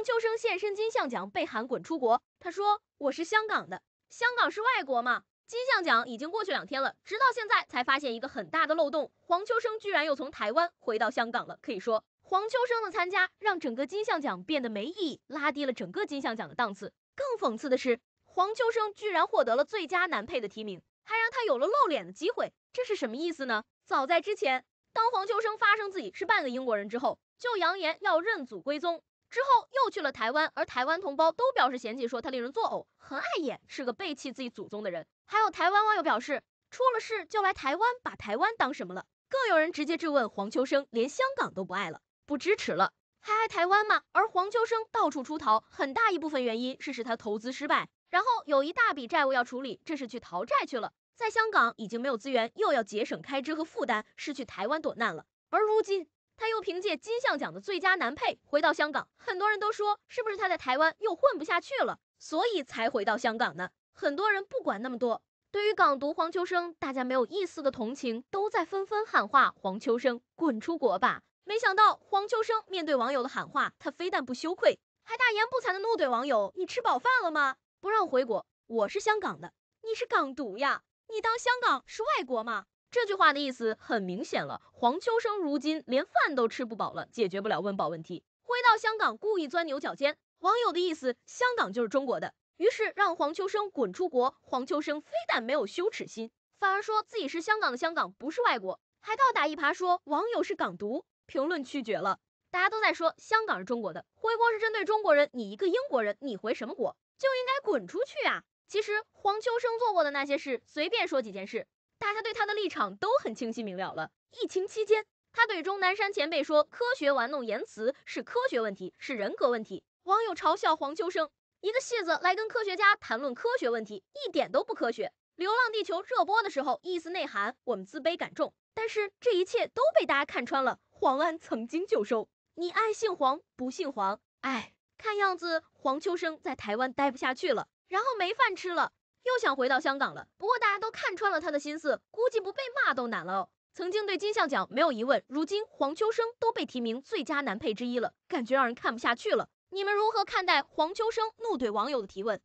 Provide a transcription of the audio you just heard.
黄秋生现身金像奖被喊滚出国，他说我是香港的，香港是外国吗？金像奖已经过去两天了，直到现在才发现一个很大的漏洞，黄秋生居然又从台湾回到香港了。可以说，黄秋生的参加让整个金像奖变得没意义，拉低了整个金像奖的档次。更讽刺的是，黄秋生居然获得了最佳男配的提名，还让他有了露脸的机会，这是什么意思呢？早在之前，当黄秋生发声自己是半个英国人之后，就扬言要认祖归宗。之后又去了台湾，而台湾同胞都表示嫌弃，说他令人作呕，很碍眼，是个背弃自己祖宗的人。还有台湾网友表示，出了事就来台湾，把台湾当什么了？更有人直接质问黄秋生，连香港都不爱了，不支持了，还爱台湾吗？而黄秋生到处出逃，很大一部分原因是是他投资失败，然后有一大笔债务要处理，这是去逃债去了。在香港已经没有资源，又要节省开支和负担，是去台湾躲难了。而如今。他又凭借金像奖的最佳男配回到香港，很多人都说是不是他在台湾又混不下去了，所以才回到香港呢？很多人不管那么多，对于港独黄秋生，大家没有一丝的同情，都在纷纷喊话黄秋生滚出国吧。没想到黄秋生面对网友的喊话，他非但不羞愧，还大言不惭的怒怼网友：“你吃饱饭了吗？不让回国，我是香港的，你是港独呀？你当香港是外国吗？”这句话的意思很明显了，黄秋生如今连饭都吃不饱了，解决不了温饱问题，回到香港故意钻牛角尖。网友的意思，香港就是中国的，于是让黄秋生滚出国。黄秋生非但没有羞耻心，反而说自己是香港的，香港不是外国，还倒打一耙说网友是港独。评论区绝了，大家都在说香港是中国的，回国是针对中国人，你一个英国人，你回什么国？就应该滚出去啊！其实黄秋生做过的那些事，随便说几件事。大家对他的立场都很清晰明了了。疫情期间，他对钟南山前辈说：“科学玩弄言辞是科学问题，是人格问题。”网友嘲笑黄秋生一个戏子来跟科学家谈论科学问题，一点都不科学。《流浪地球》热播的时候，意思内涵我们自卑感重，但是这一切都被大家看穿了。黄安曾经就说：“你爱姓黄不姓黄。”哎，看样子黄秋生在台湾待不下去了，然后没饭吃了。又想回到香港了，不过大家都看穿了他的心思，估计不被骂都难了。曾经对金像奖没有疑问，如今黄秋生都被提名最佳男配之一了，感觉让人看不下去了。你们如何看待黄秋生怒怼网友的提问？